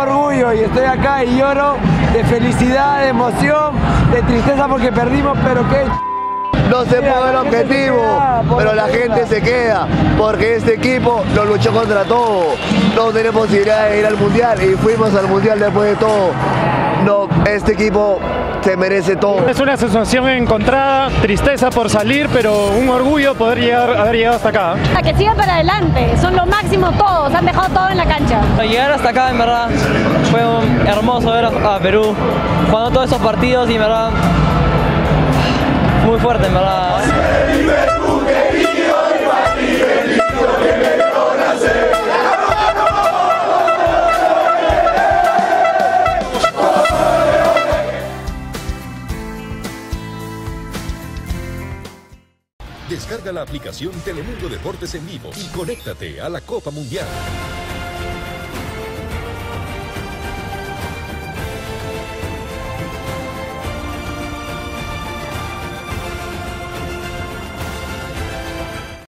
orgullo y estoy acá y lloro de felicidad, de emoción, de tristeza porque perdimos, pero qué no se puede el objetivo, pero la gente se queda, porque este equipo lo luchó contra todo. No tenemos posibilidad de ir al mundial y fuimos al mundial después de todo. No, este equipo se merece todo. Es una sensación encontrada, tristeza por salir, pero un orgullo poder llegar, haber llegado hasta acá. A que sigan para adelante, son lo máximo todos, han dejado todo en la cancha. Llegar hasta acá, en verdad, fue hermoso ver a Perú jugando todos esos partidos y en verdad muy fuerte, en verdad. Descarga la aplicación Telemundo Deportes en vivo y conéctate a la Copa Mundial.